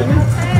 Evet.